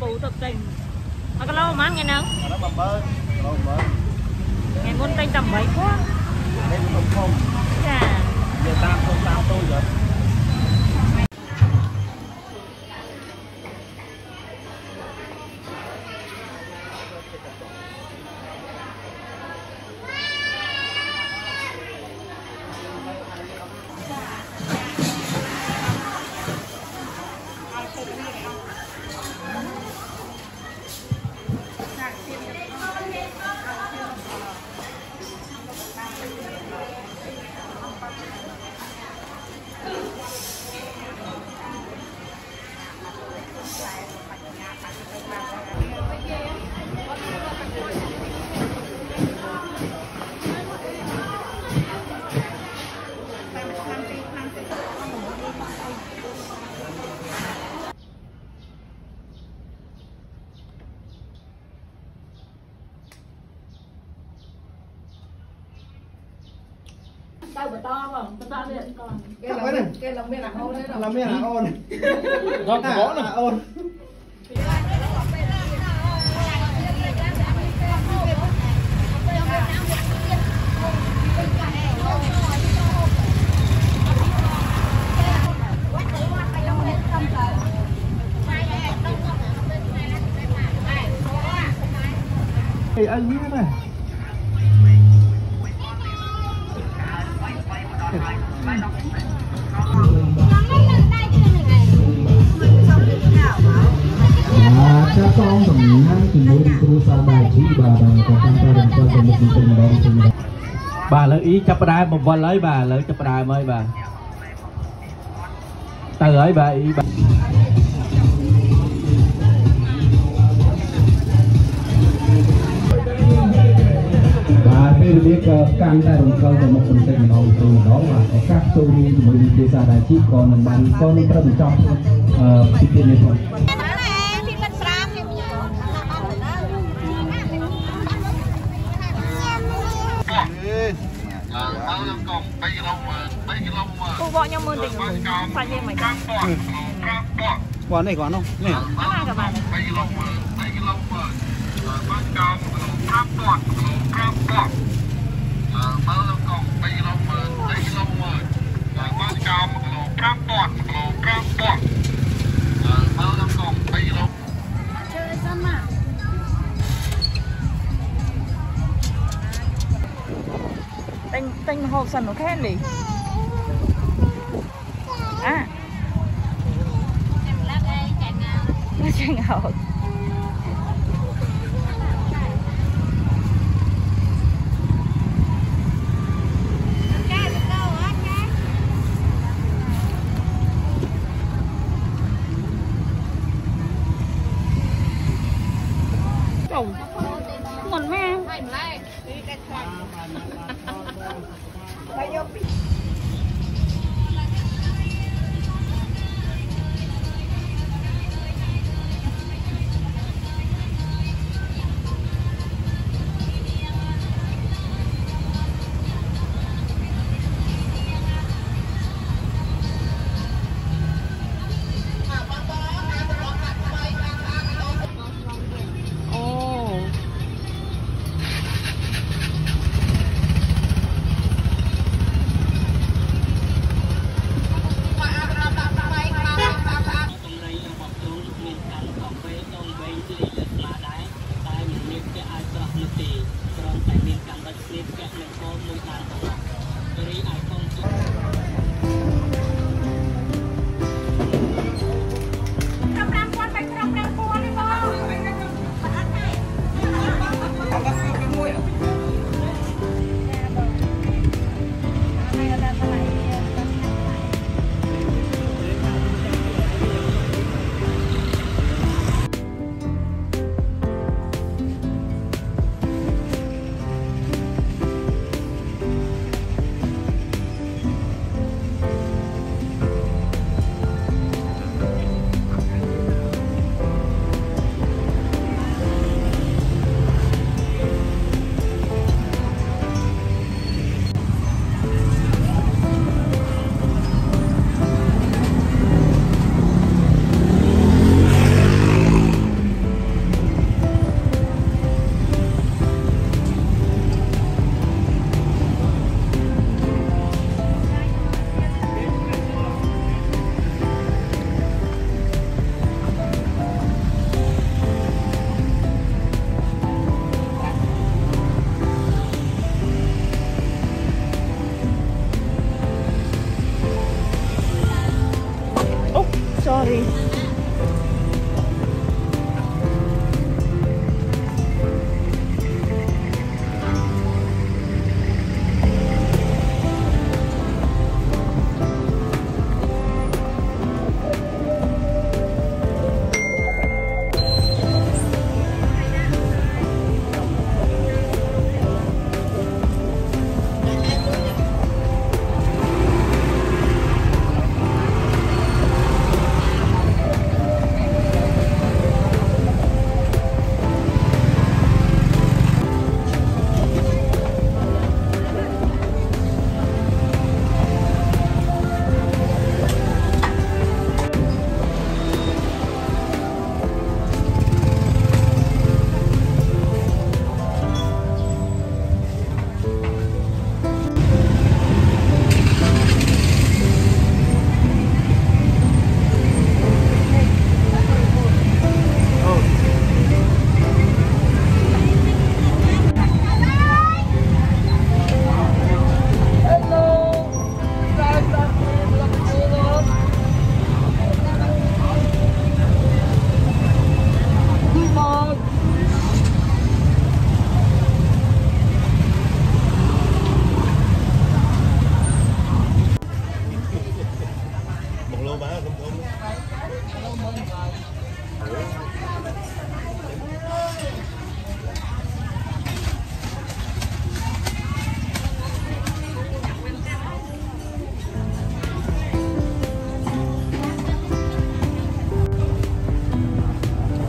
phụ thực tình. Mà cái lâu mà nghe nắng nó mà bơ lâu bơ ngày muốn tay tầm bảy quá đây là không không. Dạ. Giờ tam không tam tôi rồi. tao bữa to không tao to điện còn cái lòng cái lòng bên là ô đấy làm咩là ôn Đó, à, có nè. là ôn thì anh biết này À, cha con đồng nangជាមួយនឹង គ្រូសាស្ត្រាចារ្យបាទក៏តាមតែរំពឹងទៅមុខនេះម្ដងទៅម្ដងបាទឥឡូវអ៊ីចាប់ផ្ដើមបង្វិលហើយបាទឥឡូវចាប់ផ្ដើមហើយបាទទៅហើយបាទអ៊ីបាទបាទពេលវេលាក៏កាន់តែរំកិលទៅមុខបន្តិចម្ដងទៅម្ដងបាទឱកាសចូលរួមជាមួយនឹងគ្រូសាស្ត្រាចារ្យក៏នឹងបានក៏នឹងត្រូវបញ្ចប់អឺពិធីនេះផង vợ nhau mơn tình phải như mày chắc quả này quả không? Nè nó là cả bạn tình tình hộp sần nó khen đi à chạy ngầu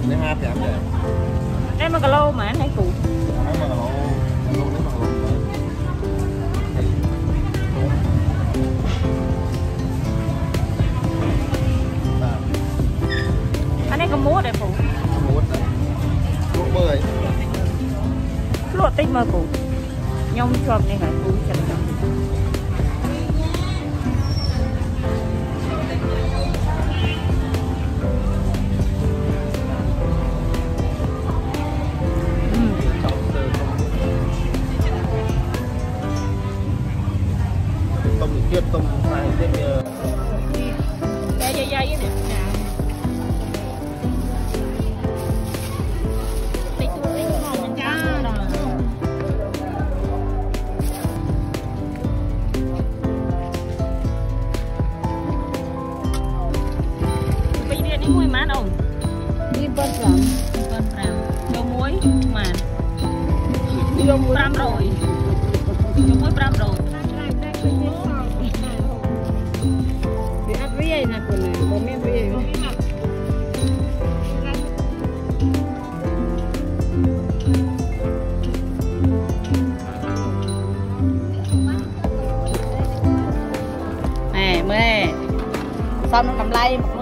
đây mà cái lô mà anh hay phụ. Anh ấy có múa để phụ. Lụa tích mà phụ. Nhông chọp này phải phụ chân Tông này tên xong nó cầm lay một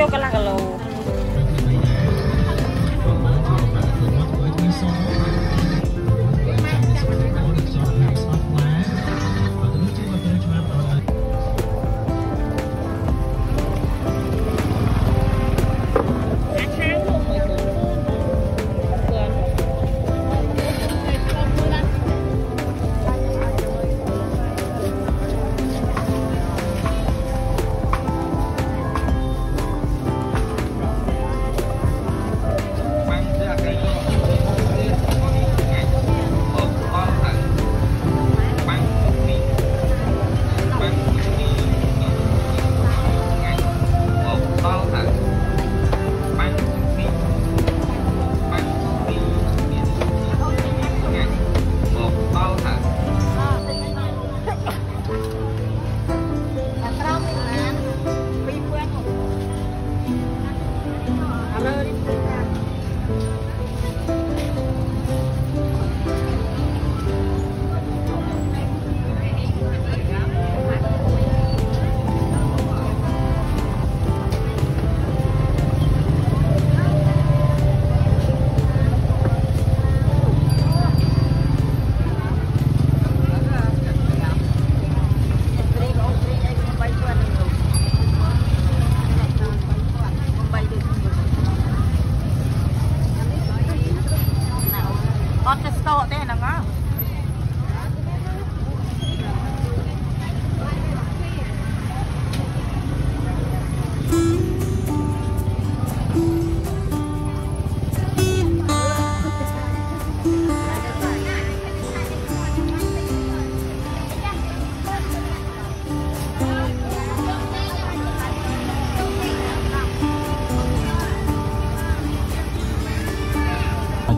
kêu cái là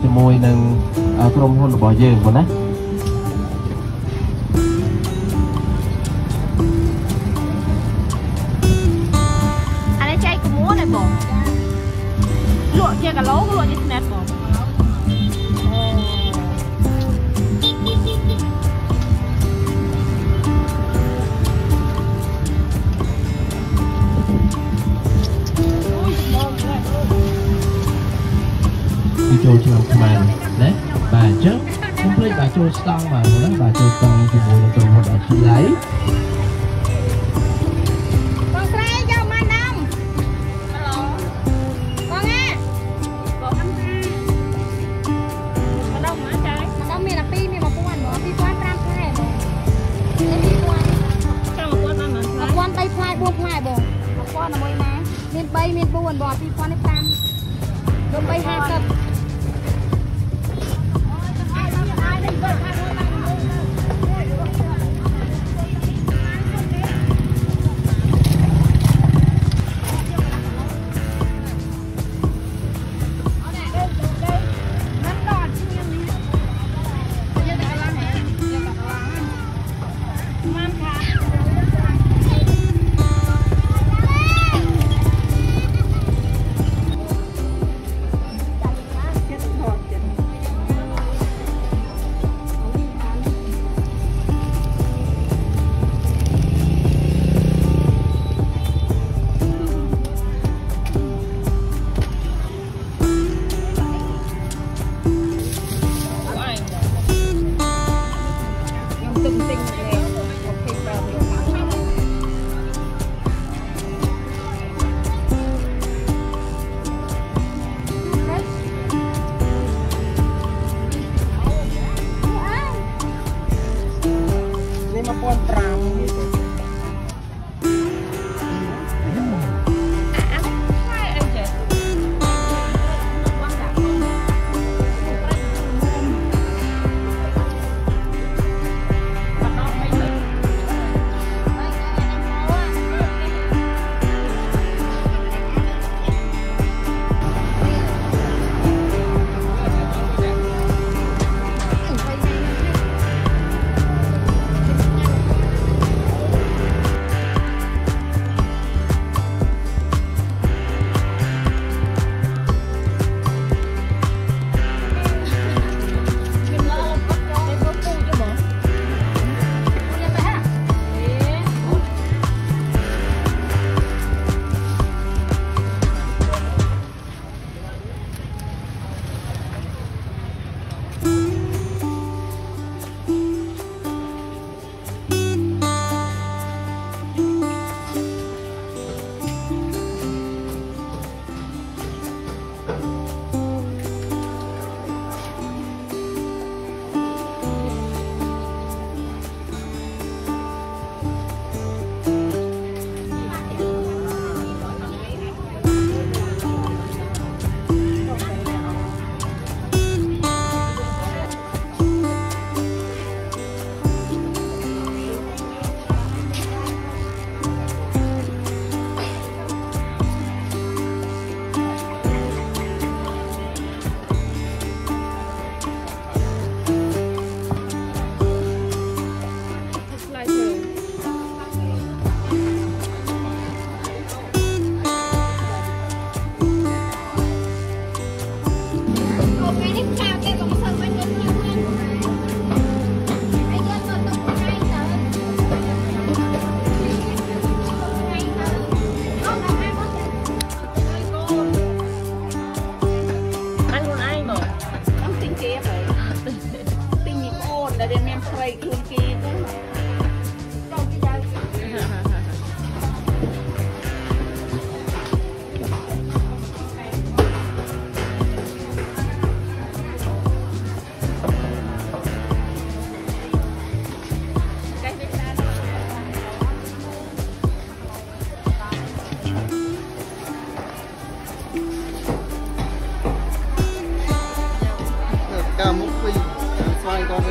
ជាមួយនឹងក្រុមហ៊ុនរបស់យើងបងណា ม่ามคะ encontrar. flying going